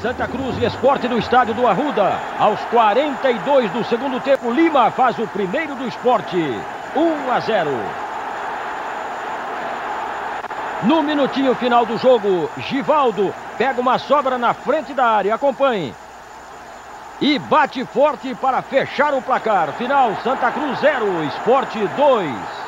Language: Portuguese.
Santa Cruz e Esporte no estádio do Arruda. Aos 42 do segundo tempo, Lima faz o primeiro do esporte. 1 a 0. No minutinho final do jogo, Givaldo pega uma sobra na frente da área. Acompanhe. E bate forte para fechar o placar. Final, Santa Cruz 0, Esporte 2.